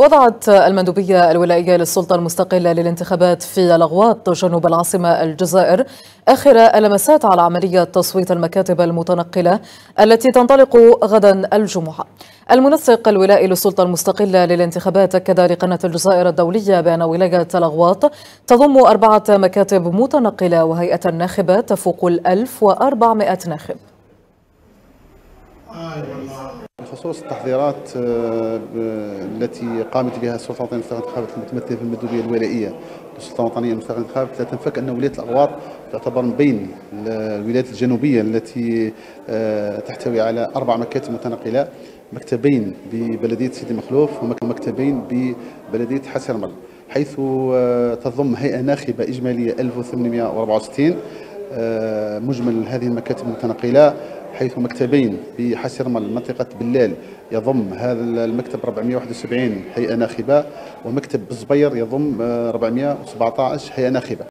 وضعت المندوبية الولائية للسلطة المستقلة للانتخابات في لغواط جنوب العاصمة الجزائر آخر اللمسات على عملية تصويت المكاتب المتنقلة التي تنطلق غدا الجمعة. المنسق الولائي للسلطة المستقلة للانتخابات أكد لقناة الجزائر الدولية بأن ولاية لغواط تضم أربعة مكاتب متنقلة وهيئة الناخبات تفوق الألف وأربعمائة ناخب. بخصوص التحضيرات آه، التي قامت بها السلطه الوطنيه للانتخابات المتمثله في المندوبية الولائية للسلطه الوطنية للانتخابات لا تنفك أن ولاية الأغواط تعتبر من بين الولايات الجنوبية التي آه، تحتوي على أربع مكاتب متنقلة مكتبين ببلدية سيدي مخلوف ومكتبين ببلدية حسرمل حيث آه، تضم هيئة ناخبة إجمالية 1864 مجمل هذه المكاتب المتنقلة حيث مكتبين بحسرمل منطقة بلال يضم هذا المكتب 471 هيئة ناخبة ومكتب بالزبير يضم 417 هيئة ناخبة.